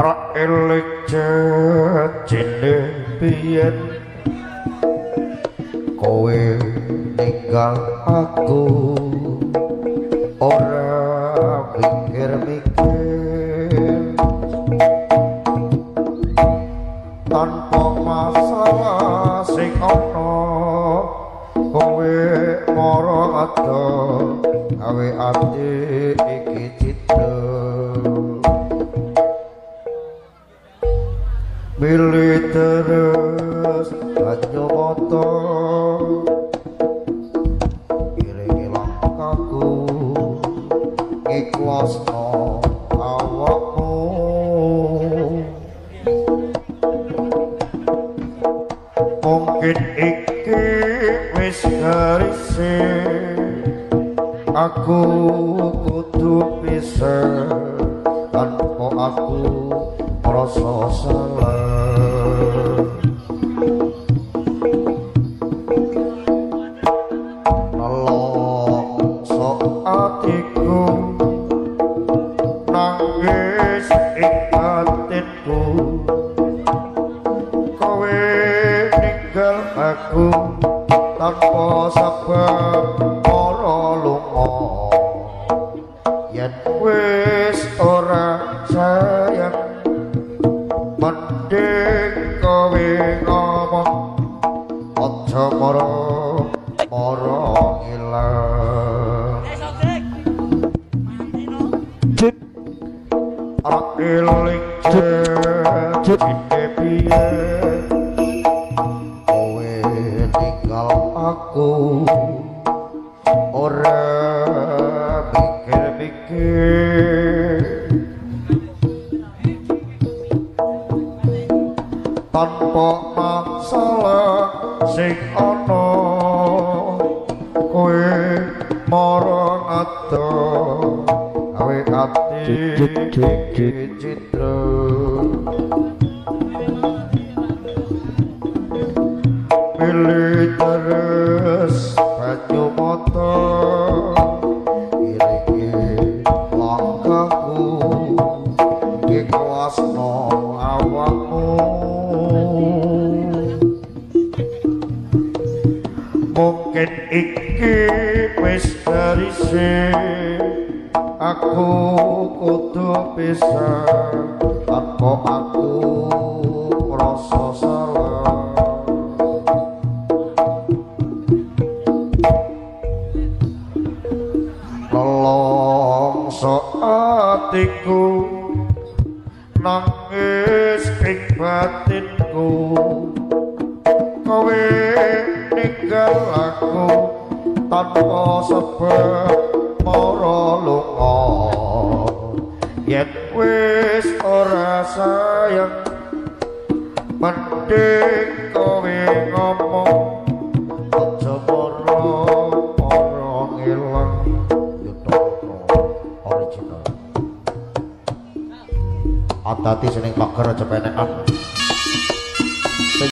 Ra elik jene biyen. Kowe ninggal aku terus banyu mata iringi langkahku ikhlasno awakmu. Mungkin iki wis garise aku kudu bisa tanpa aku rasa salah aku tanpa sebab ora lunga yen wis ora sayang mending kowe ngomong aja mara mara ilang Akiling jene piye kowe aku. Ora mikir-mikir tanpa masalah sing ana kowe marang ado gawe ati citra. Pilih mungkin iki wis garise aku kudu bisa tanpa aku rasa salah. Lelongso atiku nangis ing batinku. Kowe ninggal tanpa sebab mara lunga. Yen wis ora sayang mending kowe ngomong aja mara mara ngilang. Yudha original. Atati sening pager aja penekan